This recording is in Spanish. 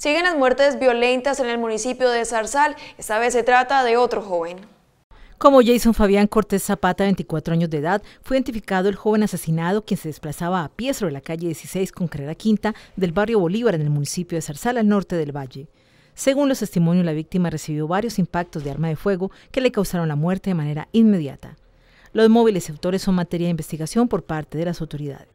Siguen las muertes violentas en el municipio de Zarzal. Esta vez se trata de otro joven. Como Jason Fabián Cortés Zapata, 24 años de edad, fue identificado el joven asesinado quien se desplazaba a pie sobre la calle 16 con Carrera Quinta del barrio Bolívar en el municipio de Zarzal al norte del valle. Según los testimonios, la víctima recibió varios impactos de arma de fuego que le causaron la muerte de manera inmediata. Los móviles y autores son materia de investigación por parte de las autoridades.